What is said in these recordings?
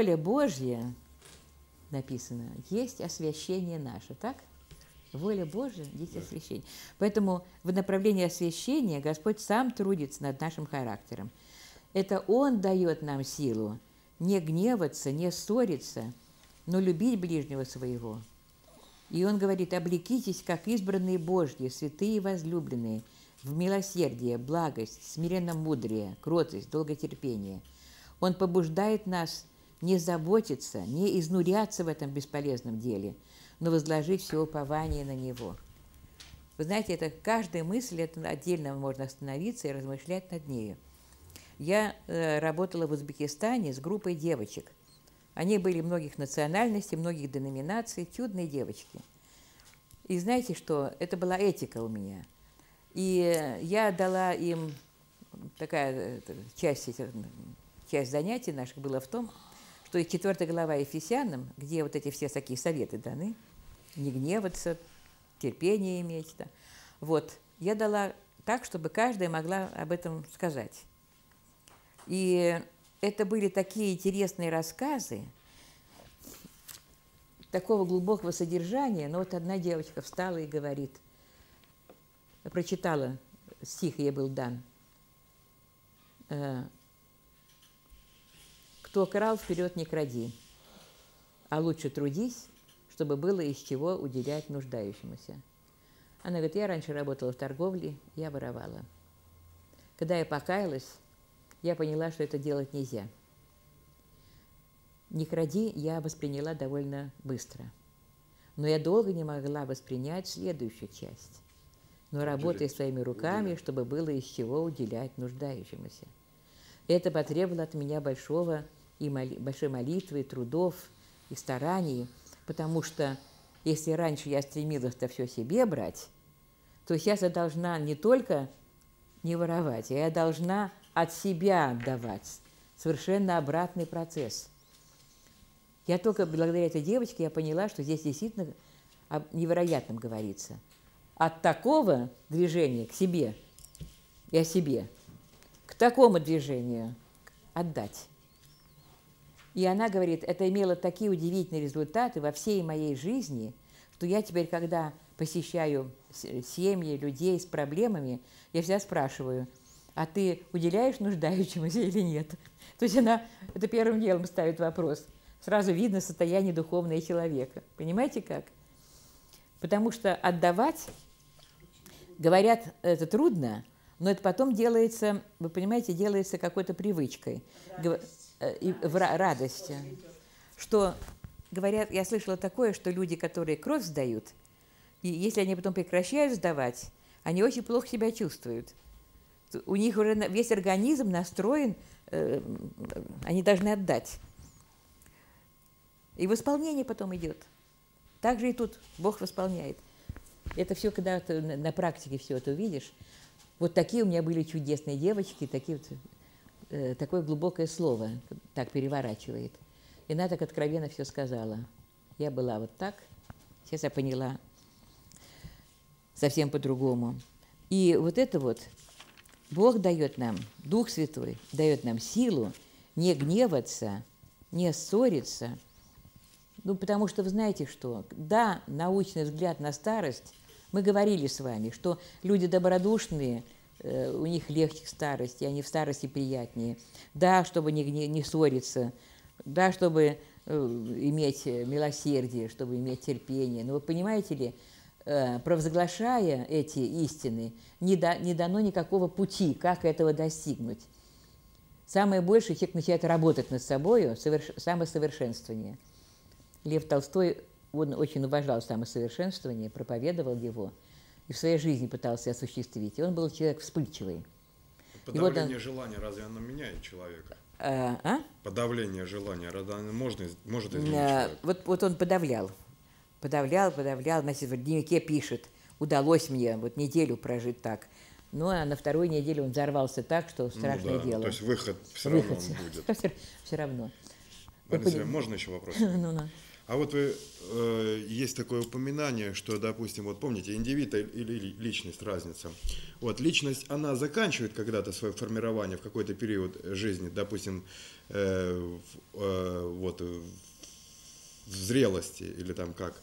воля Божья, написано, есть освящение наше, так? Воля Божья есть освящение. Поэтому в направлении освящения Господь сам трудится над нашим характером. Это Он дает нам силу не гневаться, не ссориться, но любить ближнего своего. И Он говорит, облекитесь, как избранные Божьи, святые и возлюбленные, в милосердие, благость, смиренно-мудрее, кротость, долготерпение. Он побуждает нас не заботиться, не изнуряться в этом бесполезном деле, но возложить все упование на Него. Вы знаете, это каждая мысль, это отдельно можно остановиться и размышлять над нею. Я э, работала в Узбекистане с группой девочек. Они были многих национальностей, многих деноминаций, чудные девочки. И знаете что? Это была этика у меня. И я дала им такая э, часть, часть занятий наших была в том, что и четвертая глава Ефесянам, где вот эти все такие советы даны, не гневаться, терпение иметь. Да. Вот, я дала так, чтобы каждая могла об этом сказать. И это были такие интересные рассказы, такого глубокого содержания, но вот одна девочка встала и говорит, прочитала стих, ей был дан, э, кто крал, вперед не кради, а лучше трудись, чтобы было из чего уделять нуждающемуся. Она говорит, я раньше работала в торговле, я воровала. Когда я покаялась, я поняла, что это делать нельзя. Не кради я восприняла довольно быстро. Но я долго не могла воспринять следующую часть. Но работая своими руками, чтобы было из чего уделять нуждающемуся. Это потребовало от меня большого и моли, большой молитвы, трудов и стараний, потому что если раньше я стремилась это все себе брать, то сейчас я должна не только не воровать, я должна от себя отдавать. Совершенно обратный процесс. Я только благодаря этой девочке я поняла, что здесь действительно о невероятном говорится. От такого движения к себе и о себе, к такому движению отдать. И она говорит, это имело такие удивительные результаты во всей моей жизни, что я теперь, когда посещаю семьи, людей с проблемами, я всегда спрашиваю, а ты уделяешь нуждающемуся или нет? То есть она это первым делом ставит вопрос. Сразу видно состояние духовного человека. Понимаете как? Потому что отдавать, говорят, это трудно, но это потом делается, вы понимаете, делается какой-то привычкой. Радость и в радости. Что говорят, я слышала такое, что люди, которые кровь сдают, и если они потом прекращают сдавать, они очень плохо себя чувствуют. У них уже весь организм настроен, э, они должны отдать. И восполнение потом идет. Так же и тут Бог восполняет. Это все, когда ты на практике все это увидишь. Вот такие у меня были чудесные девочки, такие вот Э, такое глубокое слово так переворачивает. И она так откровенно все сказала. Я была вот так, сейчас я поняла совсем по-другому. И вот это вот, Бог дает нам, Дух Святой дает нам силу не гневаться, не ссориться. Ну, потому что вы знаете что? Да, научный взгляд на старость, мы говорили с вами, что люди добродушные – у них легче к старости, они в старости приятнее. Да, чтобы не, не, не ссориться, да, чтобы э, иметь милосердие, чтобы иметь терпение. Но вы понимаете ли, э, провозглашая эти истины, не, да, не дано никакого пути, как этого достигнуть. Самое большее, человек начинает работать над собой, соверш... самосовершенствование. Лев Толстой, он очень уважал самосовершенствование, проповедовал его – и в своей жизни пытался осуществить. И он был человек вспыльчивый. Подавление вот желания, разве оно меняет человека? А? а? Подавление желания, разве оно можно, может изменить а, человека? Вот, вот он подавлял. Подавлял, подавлял, значит, в дневнике пишет, удалось мне вот неделю прожить так. Ну, а на второй неделе он взорвался так, что ну страшное ну, да. дело. То есть выход все выход. равно он будет. Все равно. Марина можно еще вопрос? ну, ну. А вот вы, э, есть такое упоминание, что, допустим, вот помните, индивид или личность, разница. Вот личность, она заканчивает когда-то свое формирование в какой-то период жизни, допустим, э, э, вот в зрелости или там как?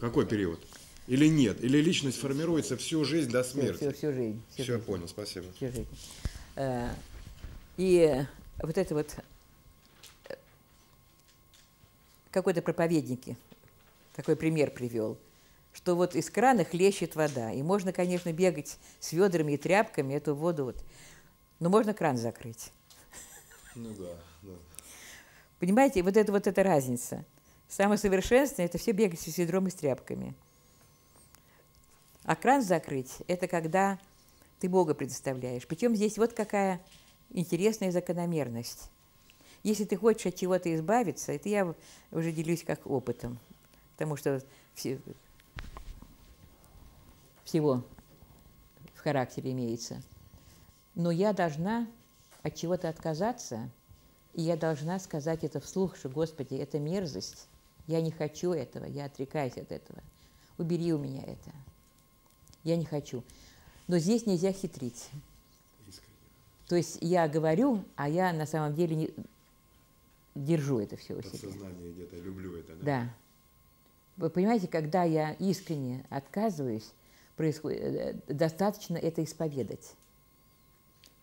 Какой период? Или нет? Или личность формируется всю жизнь до смерти? Всю, всю, всю жизнь. Всю Все, жизнь. понял, спасибо. Всю жизнь. Э, и вот это вот какой-то проповедник такой пример привел, что вот из крана хлещет вода, и можно, конечно, бегать с ведрами и тряпками эту воду, вот, но можно кран закрыть. Ну да, да. Понимаете, вот это вот эта разница. Самое совершенственное – это все бегать с ведром и с тряпками. А кран закрыть – это когда ты Бога предоставляешь. Причем здесь вот какая интересная закономерность. Если ты хочешь от чего-то избавиться, это я уже делюсь как опытом, потому что все, всего в характере имеется. Но я должна от чего-то отказаться, и я должна сказать это вслух, что, Господи, это мерзость, я не хочу этого, я отрекаюсь от этого. Убери у меня это. Я не хочу. Но здесь нельзя хитрить. То есть я говорю, а я на самом деле не, держу это все у себя. Подсознание где-то, люблю это. Да? да. Вы понимаете, когда я искренне отказываюсь, происходит, э, достаточно это исповедать.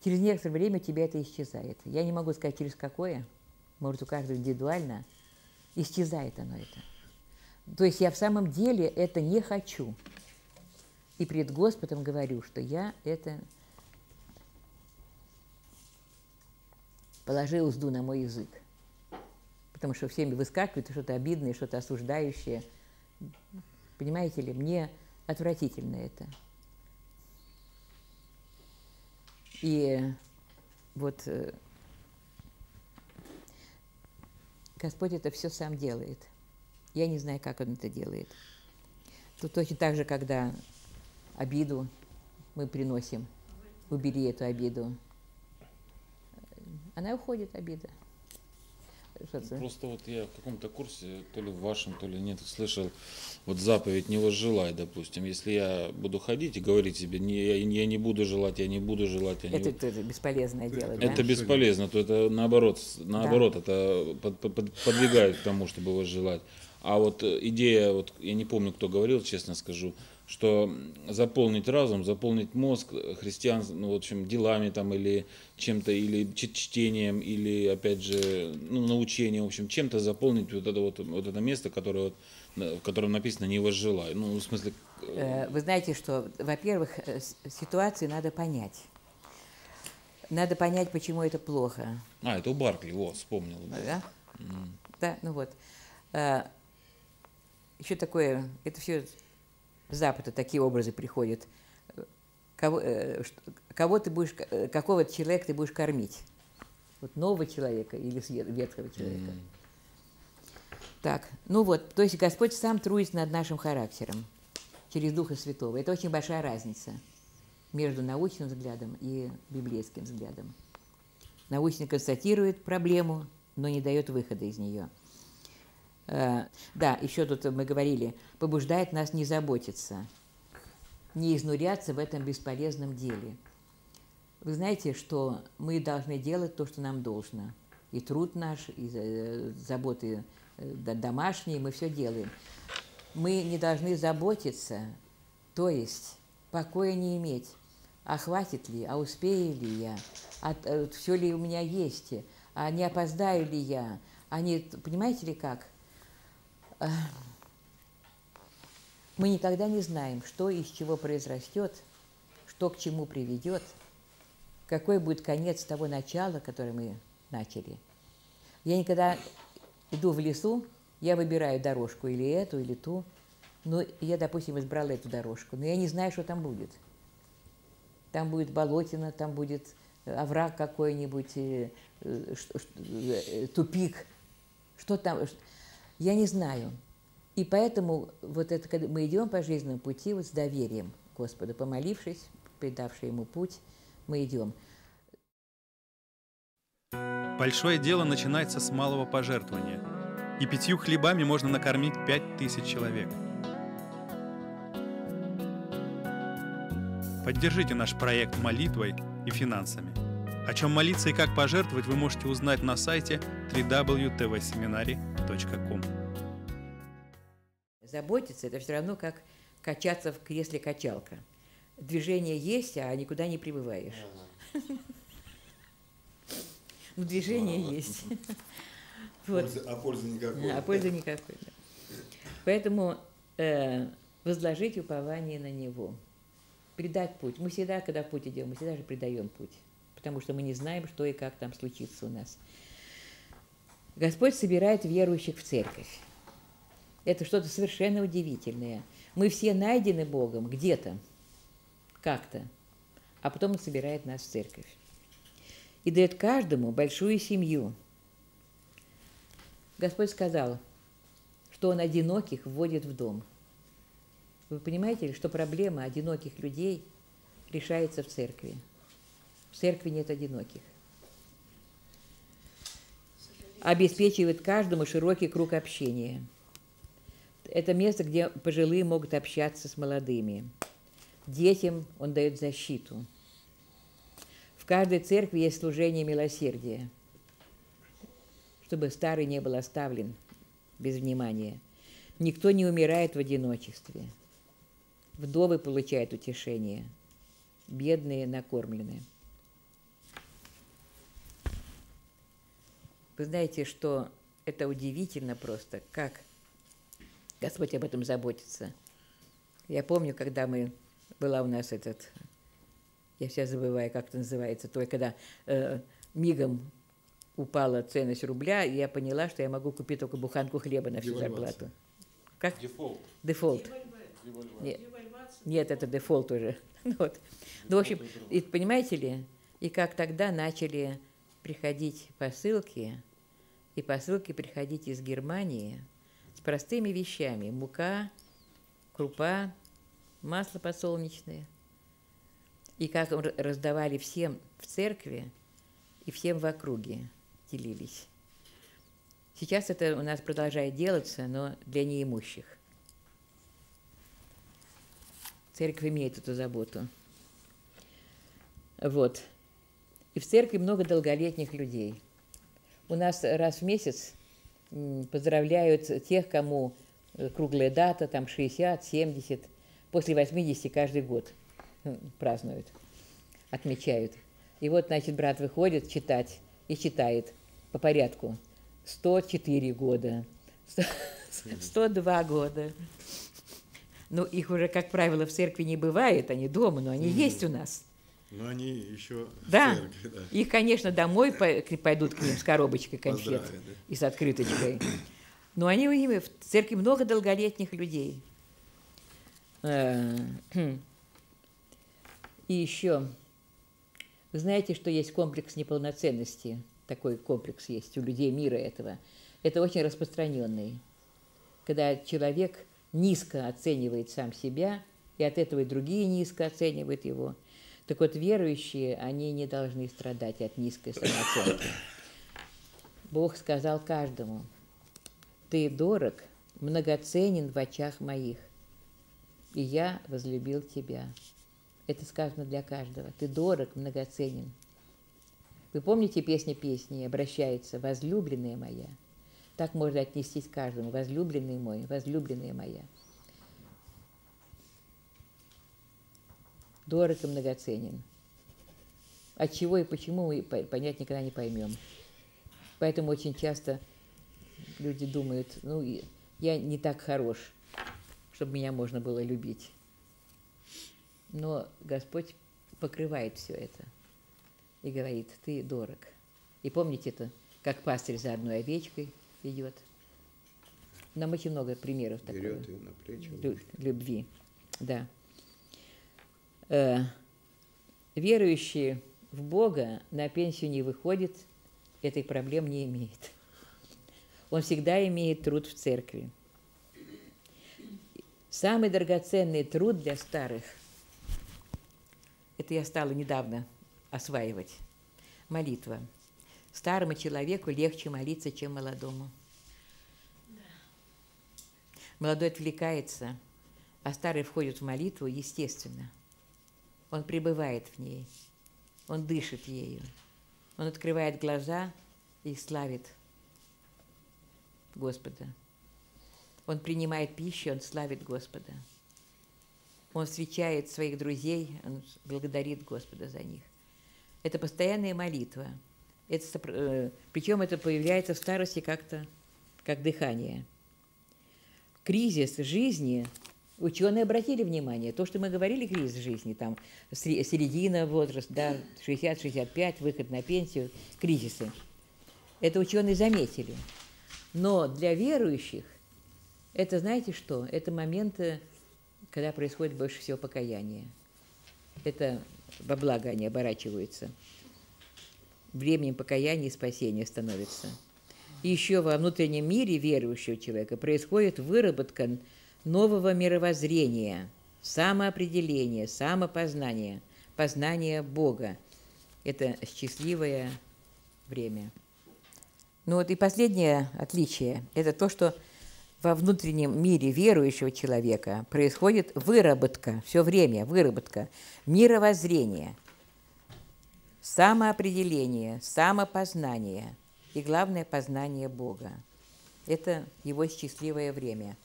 Через некоторое время у тебя это исчезает. Я не могу сказать, через какое, может, у каждого индивидуально, исчезает оно это. То есть я в самом деле это не хочу. И пред Господом говорю, что я это положил узду на мой язык потому что всеми выскакивает что-то обидное, что-то осуждающее. Понимаете ли, мне отвратительно это. И вот э, Господь это все сам делает. Я не знаю, как Он это делает. Тут точно так же, когда обиду мы приносим, убери эту обиду, она уходит, обида. Просто вот я в каком-то курсе, то ли в вашем, то ли нет, слышал вот заповедь «не возжелай», допустим. Если я буду ходить и говорить себе, не, я, я не буду желать, я не буду желать. Я это, не... это бесполезное дело, Это да? бесполезно, то это наоборот, наоборот, да. это под, под, подвигает к тому, чтобы возжелать. А вот идея, вот я не помню, кто говорил, честно скажу, что заполнить разум, заполнить мозг христиан, ну, в общем, делами там или чем-то, или чтением, или, опять же, ну, научением, в общем, чем-то заполнить вот это вот, вот это место, которое вот, в котором написано «не возжелай». Ну, в смысле... Э, вы знаете, что, во-первых, э, ситуации надо понять. Надо понять, почему это плохо. А, это у Баркли, вот, вспомнил. Да? Mm. Да, ну вот. Э, Еще такое, это все Запада такие образы приходят. Кого, э, кого ты будешь, э, какого человека ты будешь кормить? Вот нового человека или ветхого человека? Mm. Так, ну вот, то есть Господь сам трудится над нашим характером через Духа Святого. Это очень большая разница между научным взглядом и библейским взглядом. Научный констатирует проблему, но не дает выхода из нее. Э, да, еще тут мы говорили, побуждает нас не заботиться, не изнуряться в этом бесполезном деле. Вы знаете, что мы должны делать то, что нам должно. И труд наш, и э, заботы э, домашние, мы все делаем. Мы не должны заботиться, то есть покоя не иметь. А хватит ли, а успею ли я, а все ли у меня есть, а не опоздаю ли я, а не, понимаете ли как – мы никогда не знаем, что из чего произрастет, что к чему приведет, какой будет конец того начала, которое мы начали. Я никогда иду в лесу, я выбираю дорожку или эту, или ту. Ну, я, допустим, избрала эту дорожку, но я не знаю, что там будет. Там будет болотина, там будет овраг какой-нибудь, э, э, тупик. Что там? Я не знаю. И поэтому вот это, когда мы идем по жизненному пути вот с доверием Господу, помолившись, предавший Ему путь, мы идем. Большое дело начинается с малого пожертвования. и пятью хлебами можно накормить пять тысяч человек. Поддержите наш проект молитвой и финансами. О чем молиться и как пожертвовать вы можете узнать на сайте www.tvseminary.com. Заботиться – это все равно как качаться в кресле качалка. Движение есть, а никуда не прибываешь. Ну, движение есть. А пользы никакой. А пользы никакой. Поэтому э, возложить упование на Него. Предать путь. Мы всегда, когда в путь идем, мы всегда же предаем путь. Потому что мы не знаем, что и как там случится у нас. Господь собирает верующих в церковь. Это что-то совершенно удивительное. Мы все найдены Богом где-то, как-то, а потом Он собирает нас в церковь. И дает каждому большую семью. Господь сказал, что Он одиноких вводит в дом. Вы понимаете что проблема одиноких людей решается в церкви? В церкви нет одиноких. Обеспечивает каждому широкий круг общения. Это место, где пожилые могут общаться с молодыми. Детям он дает защиту. В каждой церкви есть служение милосердия, чтобы старый не был оставлен без внимания. Никто не умирает в одиночестве. Вдовы получают утешение, бедные накормлены. Вы знаете, что это удивительно просто, как Господь об этом заботится. Я помню, когда мы была у нас этот, я сейчас забываю, как это называется, то когда э, мигом упала ценность рубля, и я поняла, что я могу купить только буханку хлеба на всю Девальвация. зарплату. Как? Дефолт. Дефолт. Нет, нет, это дефолт уже. Ну Вот. Ну, в общем, и понимаете ли, и как тогда начали приходить посылки, и посылки приходить из Германии с простыми вещами. Мука, крупа, масло подсолнечное. И как раздавали всем в церкви и всем в округе делились. Сейчас это у нас продолжает делаться, но для неимущих. Церковь имеет эту заботу. Вот. И в церкви много долголетних людей. У нас раз в месяц поздравляют тех, кому э, круглая дата, там 60, 70, после 80 каждый год празднуют, отмечают. И вот, значит, брат выходит читать и читает по порядку. 104 года, 102 года. Ну, их уже, как правило, в церкви не бывает, они дома, но они есть у нас. Но они еще в Да. церкви, да. Их, конечно, домой пойдут к ним с коробочкой конфет да. и с открыточкой. Но они в церкви много долголетних людей. Э, И еще, вы знаете, что есть комплекс неполноценности? Такой комплекс есть у людей мира этого. Это очень распространенный. Когда человек низко оценивает сам себя, и от этого и другие низко оценивают его. Так вот, верующие, они не должны страдать от низкой самооценки. Бог сказал каждому, ты дорог, многоценен в очах моих, и я возлюбил тебя. Это сказано для каждого. Ты дорог, многоценен. Вы помните песня песни обращается «Возлюбленная моя». Так можно отнестись к каждому. «Возлюбленный мой, возлюбленная моя». Дорог и многоценен. От чего и почему мы по- понять никогда не поймем. Поэтому очень часто люди думают, ну, я не так хорош, чтобы меня можно было любить. Но Господь покрывает все это и говорит, ты дорог. И помните это, как пастырь за одной овечкой идет. Нам очень много примеров такого. Берет ее на плечи. Лю- любви, да. Э, верующий в Бога на пенсию не выходит, этой проблем не имеет. Он всегда имеет труд в церкви. Самый драгоценный труд для старых, это я стала недавно осваивать, молитва. Старому человеку легче молиться, чем молодому. Молодой отвлекается, а старый входит в молитву естественно. Он пребывает в ней, он дышит ею, он открывает глаза и славит Господа. Он принимает пищу, он славит Господа. Он встречает своих друзей, он благодарит Господа за них. Это постоянная молитва. Это, э, причем это появляется в старости как-то, как дыхание. Кризис жизни, ученые обратили внимание, то, что мы говорили, кризис жизни, там, середина возраста, да, 60-65, выход на пенсию, кризисы. Это ученые заметили. Но для верующих это, знаете что, это моменты, когда происходит больше всего покаяние. Это во благо они оборачиваются. Временем покаяния и спасения становится. И еще во внутреннем мире верующего человека происходит выработка нового мировоззрения, самоопределения, самопознания, познания Бога. Это счастливое время. Ну вот и последнее отличие – это то, что во внутреннем мире верующего человека происходит выработка, все время выработка мировоззрения, самоопределение, самопознание и, главное, познание Бога. Это его счастливое время.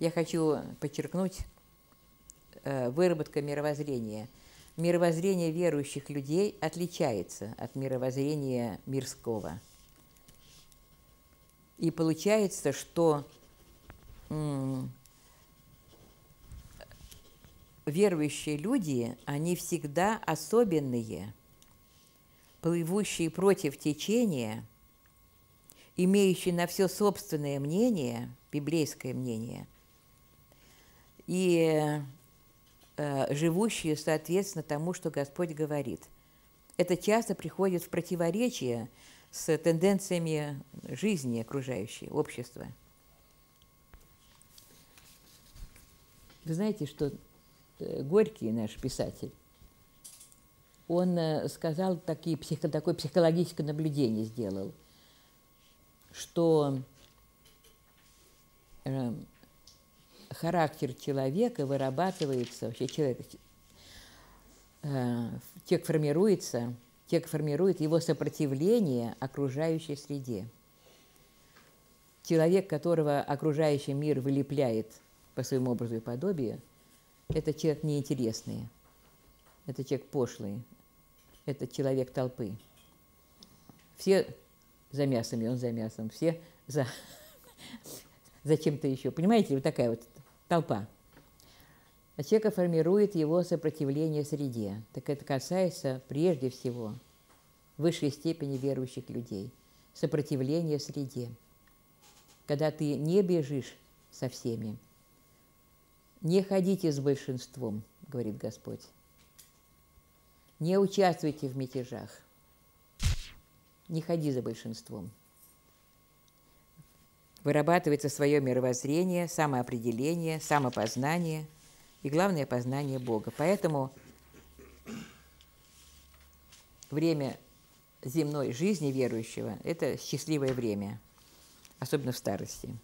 Я хочу подчеркнуть э, выработка мировоззрения. Мировоззрение верующих людей отличается от мировоззрения мирского. И получается, что верующие люди, они всегда особенные, плывущие против течения, имеющие на все собственное мнение, библейское мнение, и э, живущие соответственно тому, что Господь говорит. Это часто приходит в противоречие с тенденциями жизни окружающей, общества – Вы знаете, что э, Горький, наш писатель, он э, сказал, такие, психо, такое психологическое наблюдение сделал, что э, характер человека вырабатывается, вообще человек, э, человек формируется, человек формирует его сопротивление окружающей среде. Человек, которого окружающий мир вылепляет – по своему образу и подобию, это человек неинтересный, это человек пошлый, это человек толпы. Все за мясом, и он за мясом, все за, за чем-то еще. Понимаете, вот такая вот толпа. А человека формирует его сопротивление среде. Так это касается прежде всего высшей степени верующих людей. Сопротивление среде. Когда ты не бежишь со всеми, не ходите с большинством, говорит Господь. Не участвуйте в мятежах. Не ходи за большинством. Вырабатывается свое мировоззрение, самоопределение, самопознание и, главное, познание Бога. Поэтому время земной жизни верующего – это счастливое время, особенно в старости.